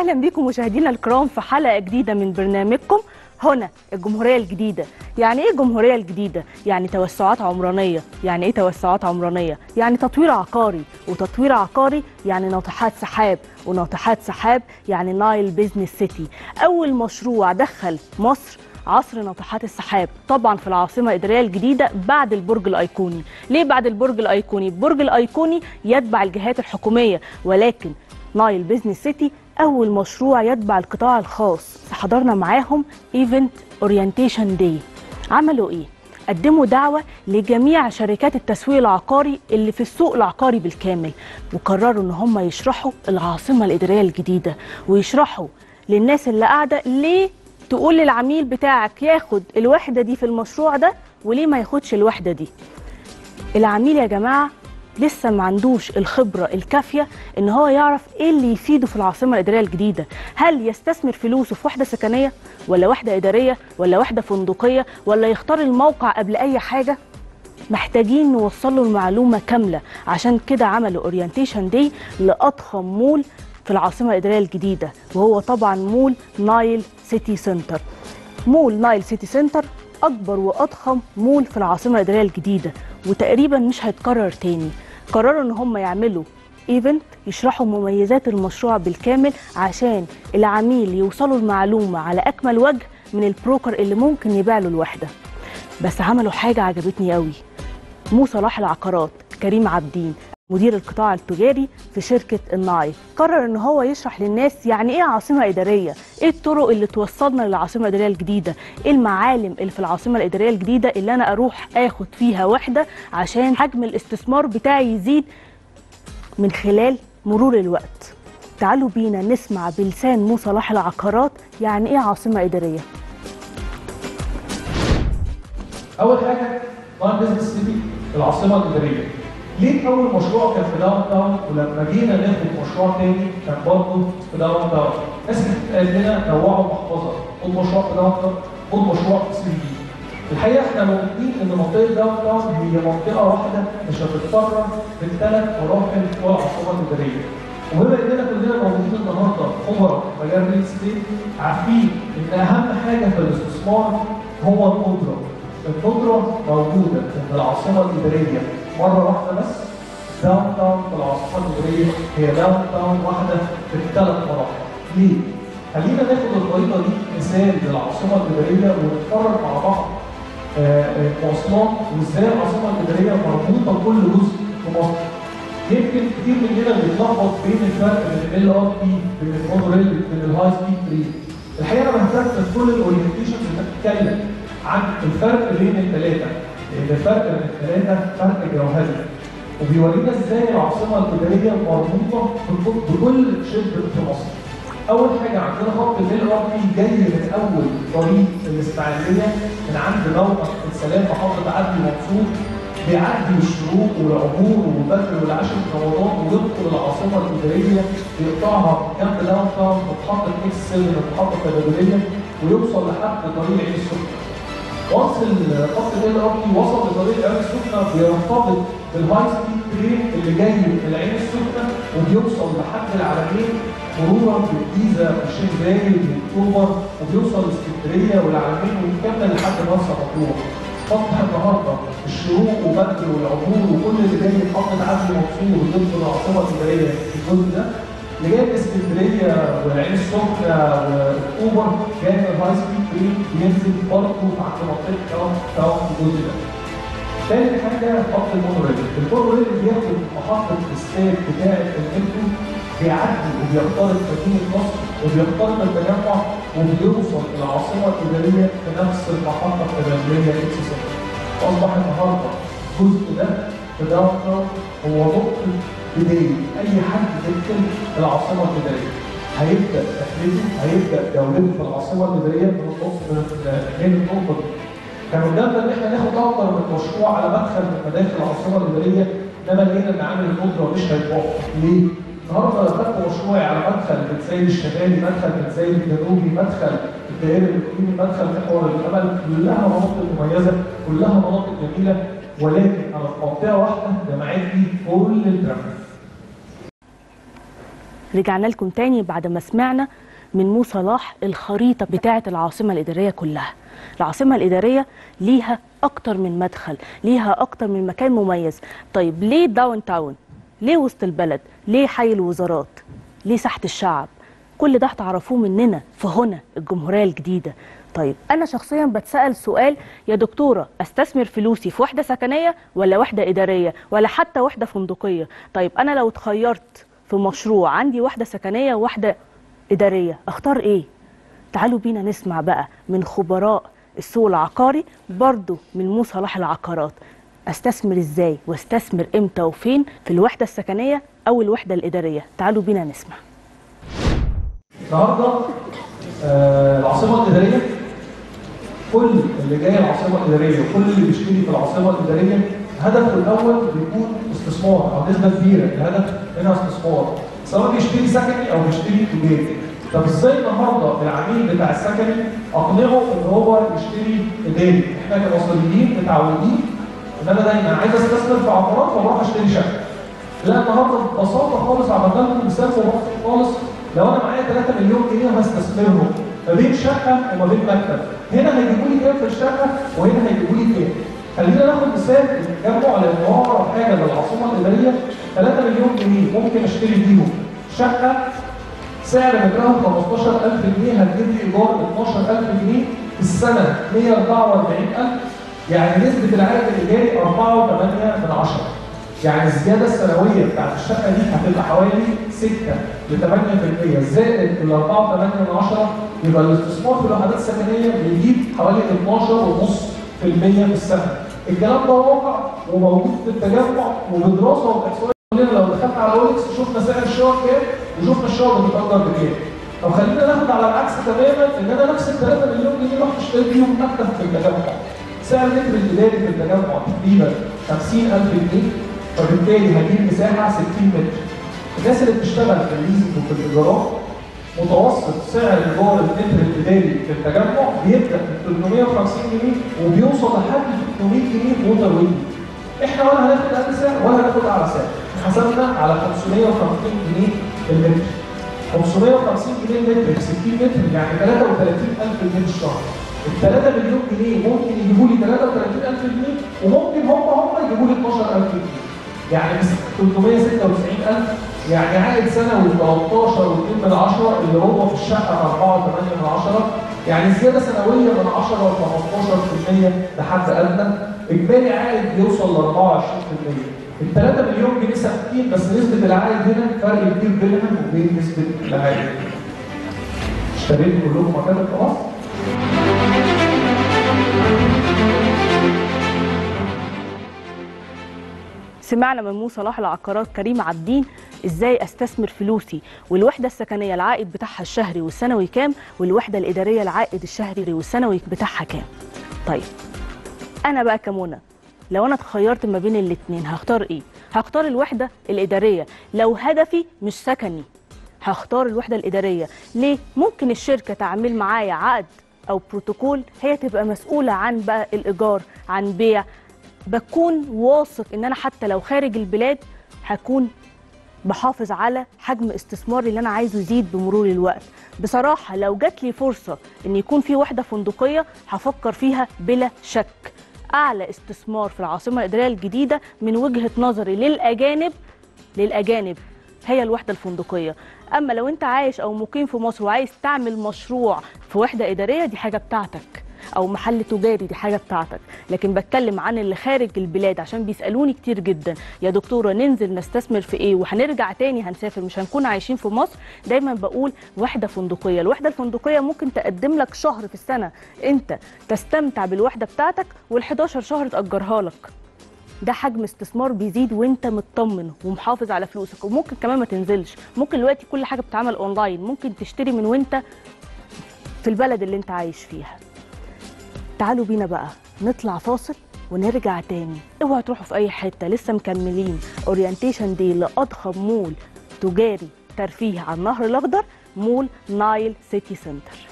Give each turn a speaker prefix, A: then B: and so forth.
A: أهلا بيكم مشاهدينا الكرام في حلقة جديدة من برنامجكم. هنا الجمهورية الجديدة. يعني إيه الجمهورية الجديدة؟ يعني توسعات عمرانية. يعني إيه توسعات عمرانية؟ يعني تطوير عقاري. وتطوير عقاري يعني ناطحات سحاب. وناطحات سحاب يعني Nile Business City أول مشروع دخل مصر عصر ناطحات السحاب. طبعا في العاصمة الاداريه الجديدة بعد البرج الأيقوني. ليه بعد البرج الأيقوني؟ البرج الأيقوني يتبع الجهات الحكومية. ولكن Nile Business City أول مشروع يتبع القطاع الخاص. حضرنا معاهم event orientation day عملوا إيه؟ قدموا دعوة لجميع شركات التسويق العقاري اللي في السوق العقاري بالكامل وقرروا إن هم يشرحوا العاصمة الإدارية الجديدة ويشرحوا للناس اللي قاعدة ليه تقول للعميل بتاعك ياخد الوحدة دي في المشروع ده وليه ما ياخدش الوحدة دي. العميل يا جماعة لسه ما عندوش الخبرة الكافية إن هو يعرف إيه اللي يفيده في العاصمة الإدارية الجديدة. هل يستثمر فلوسه في وحدة سكنية ولا وحدة إدارية ولا وحدة فندقية ولا يختار الموقع قبل أي حاجة؟ محتاجين نوصل له المعلومة كاملة. عشان كده عملوا orientation day لأضخم مول في العاصمة الإدارية الجديدة وهو طبعا مول Nile City Center. مول Nile City Center أكبر وأضخم مول في العاصمة الإدارية الجديدة وتقريبا مش هيتكرر تاني. قرروا إن هم يعملوا event يشرحوا مميزات المشروع بالكامل عشان العميل يوصلوا المعلومة على أكمل وجه من ال broker اللي ممكن يبيع له الوحدة بس عملوا حاجة عجبتني قوي. مو صلاح العقارات كريم عابدين مدير القطاع التجاري في شركة الناي قرر إن هو يشرح للناس يعني إيه عاصمة إدارية إيه الطرق اللي توصلنا للعاصمة الإدارية الجديدة إيه المعالم اللي في العاصمة الإدارية الجديدة اللي أنا أروح آخد فيها وحدة عشان حجم الاستثمار بتاعي يزيد من خلال مرور الوقت. تعالوا بينا نسمع بلسان مو صلاح العقارات يعني إيه عاصمة
B: إدارية. أول حاجة Business City العاصمة الإدارية. ليه أول مشروع كان في downtown ولما جينا ناخد مشروع تاني كان برضه في downtown. ناس قال لنا نوعوا محفظة. خد مشروع في downtown خد مشروع في CBD الحقيقة إحنا مؤمنين إن منطقة downtown هي منطقة واحدة مش هتتكرر من ثلاث مراحل جوه العاصمه الاداريه وبما إننا كلنا موجودين النهارده خبراء في مجال ال real estate عارفين إن أهم حاجة في الاستثمار هو الندرة. الندرة موجودة في العاصمة الإدارية مرة واحدة بس. downtown في العاصمة الإدارية هي downtown واحدة في الثلاث مراحل. ليه؟ خلينا ناخد الخريطة دي مثال للعاصمة الإدارية ونتفرج مع بعض. آه، آه، مواصلات. وإزاي العاصمة الإدارية مربوطة بكل جزء في مصر؟ يمكن كتير مننا بيتلخبط بين الفرق بين ال LRT بين المونوريل بين ال high speed train الحقيقة أنا بهتم في كل ال orientations بتتكلم عن الفرق بين الثلاثه الفرق بين الثلاثه فرق جوهري وبيورينا إزاي العاصمة الاداريه مربوطه بكل- شبر في مصر. أول حاجة عندنا خط ال ار بي جاي من أول طريق الإسماعيلية من عند موقف السلام محافظه عدلي منصور بيعدي الشروق والعبور والبدر والعشر رمضان ويدخل العاصمة الاداريه يقطعها جنب تاون محطة إكس سلم محطة تبادليه ويوصل لحد طريق السخنه. once الخط بيوصل لطريق العين السخنه بيرتبط بال high speed train اللي جاي من العين السخنة وبيوصل لحد العلمين مرورا بالجيزة والشيخ زايد واكتوبر وبيوصل لإسكندرية والعلمين ويكمل لحد مرسى مطروح. فتح النهارده الشروق وبدر والعبور وكل اللي جاي من محطه عدلي منصور عند العاصمه الاداريه الجزء ده اللي اسكندرية والعين السخنه واكتوبر جاي من ال high speed train بينزل برضه عند منطقة downtown الجزء ده. تالت حاجة خط المونوريل، المونوريل بياخد محطة الإستاد بتاعه المترو بيعدي وبيخترق مدينة نصر وبيخترق التجمع وبيوصل العاصمه الاداريه في نفس المحطة التبادليه exchange center. واصبح النهارده الجزء ده في داون هو نقطة بدايه أي حد يدخل العاصمة الاداريه. هيبدأ رحلته هيبدأ جولته في العاصمة الاداريه من من النقطه دي. كان قدامنا إن إحنا ناخد أكتر من مشروع على مدخل من مداخل العاصمة الاداريه إنما لقينا إن عامل القدره مش هيتوقف ليه؟ النهارده لو خدت مشروعي على مدخل بن سيد الشمالي، مدخل بن سيد الجنوبي، مدخل الدائري الإقليمي، مدخل محور الأمل، كلها مناطق مميزة، كلها مناطق جميلة ولكن على منطقة واحدة جمعت لي كل ال traffic.
A: رجعنا لكم تاني بعد ما سمعنا من مو صلاح الخريطة بتاعة العاصمة الإدارية كلها. العاصمة الإدارية ليها أكتر من مدخل ليها أكتر من مكان مميز. طيب ليه downtown ليه وسط البلد؟ ليه حي الوزارات؟ ليه ساحة الشعب؟ كل ده هتعرفوه مننا في هنا الجمهورية الجديدة. طيب أنا شخصيا بتسأل سؤال يا دكتورة أستثمر فلوسي في وحدة سكنية ولا وحدة إدارية ولا حتى وحدة فندقية؟ طيب أنا لو اتخيرت في مشروع عندي وحدة سكنية وواحدة إدارية أختار إيه؟ تعالوا بينا نسمع بقى من خبراء السوق العقاري برضو من مو صلاح العقارات. أستثمر إزاي وأستثمر إمتى وفين في الوحدة السكنية أو الوحدة الإدارية؟ تعالوا بينا نسمع.
B: النهارده آه العاصمة الإدارية كل اللي جاي العاصمة الإدارية وكل اللي بيشتري في العاصمة الإدارية هدفه الأول بيكون استثمار أو نسبة كبيرة. الهدف منها استثمار. سواء بيشتري سكني أو بيشتري تجاري. طب إزاي النهارده العميل بتاع السكني أقنعه إن هو يشتري اداري؟ إحنا كمصريين متعودين إن أنا دايما عايز أستثمر في عقارات فبروح أشتري شقة. لا النهارده ببساطة خالص عملت لكم مثال خالص. لو أنا معايا 3 مليون جنيه هستثمرهم. ما بين شقة وما بين مكتب. هنا هيجيبوا لي كام في الشقة وهنا هيجيبوا لي كام خلينا ناخد مثال التجمع لأن هو اقرب حاجة للعاصمه الإدارية. 3 مليون جنيه ممكن أشتري بيهم. شقة سعر مترها 15000 جنيه هتجيب لي إيجار 12000 جنيه في السنة 144000 يعني نسبة العائد الإيجاري 4.8 من 10 يعني الزيادة السنوية بتاعت الشقة دي هتبقى حوالي 6 ل 8% زائد ال 4.8 من 10 يبقى الاستثمار في الوحدات السكنية بيجيب حوالي 12.5% في السنة. الكلام ده واقع وموجود في التجمع وبدراسة وباحصائيه كلنا لو دخلنا على اولكس شفنا سعر الشقق كام وشفنا الشقق بتتاجر بكام. طب خلينا ناخد على العكس تماما إن أنا نفس ال 3 مليون جنيه رحت اشتريت بيهم مكتب في التجمع. سعر المتر الإداري في التجمع تقريبا 50000 جنيه فبالتالي هجيب مساحة 60 متر. الناس اللي بتشتغل في ال leasing وفي الإيجارات متوسط سعر إيجار المتر الإداري في التجمع بيبدأ من 350 جنيه وبيوصل لحد 300 جنيه water window. إحنا ولا هناخد أقل سعر ولا هناخد أعلى سعر. حسبنا على 550 جنيه المتر. 550 جنيه المتر في 60 متر يعني 33000 جنيه في الشهر. ال 3 مليون جنيه ممكن يجيبوا لي 33000 جنيه وممكن هم هم يجيبوا لي 12000 جنيه. يعني 396000 يعني عائد سنوي 13.2 من 10 اللي هو في الشقة 4.8 من 10 يعني زيادة سنوية من 10 ل 15% لحد ادنى إجمالي عائد بيوصل ل 24% ال 3 مليون جنيه ثابتين بس نسبة العائد هنا فرق كبير بينها وبين نسبة العائد. اشتريتوا كلكم مكان خلاص؟
A: سمعنا من مو صلاح العقارات كريم عابدين إزاي أستثمر فلوسي؟ والوحدة السكنية العائد بتاعها الشهري والسنوي كام؟ والوحدة الإدارية العائد الشهري والسنوي بتاعها كام؟ طيب أنا بقى كمنى لو أنا اتخيرت ما بين الاثنين هختار إيه؟ هختار الوحدة الإدارية لو هدفي مش سكني هختار الوحدة الإدارية. ليه؟ ممكن الشركة تعمل معايا عقد أو بروتوكول هي تبقى مسؤولة عن بقى الإيجار عن بيع بكون واثق إن أنا حتى لو خارج البلاد هكون بحافظ على حجم استثماري اللي أنا عايزه يزيد بمرور الوقت. بصراحة لو جات لي فرصة إن يكون في وحدة فندقية هفكر فيها بلا شك. أعلى استثمار في العاصمة الإدارية الجديدة من وجهة نظري للأجانب للأجانب هي الوحدة الفندقية. أما لو أنت عايش أو مقيم في مصر وعايز تعمل مشروع في وحدة إدارية دي حاجة بتاعتك. أو محل تجاري دي حاجة بتاعتك. لكن بتكلم عن اللي خارج البلاد عشان بيسألوني كتير جدا. يا دكتورة ننزل نستثمر في إيه؟ وهنرجع تاني هنسافر مش هنكون عايشين في مصر. دايما بقول وحدة فندقية. الوحدة الفندقية ممكن تقدم لك شهر في السنة. أنت تستمتع بالوحدة بتاعتك وال11 شهر تأجرها لك. ده حجم استثمار بيزيد وأنت مطمن ومحافظ على فلوسك. وممكن كمان ما تنزلش. ممكن دلوقتي كل حاجة بتتعمل أونلاين. ممكن تشتري من وأنت في البلد اللي أنت عايش فيها. تعالوا بينا بقى نطلع فاصل ونرجع تاني. اوعوا تروحوا في أي حتة لسه مكملين. orientation دي لأضخم مول تجاري ترفيهي على النهر الأخضر مول نايل سيتي سنتر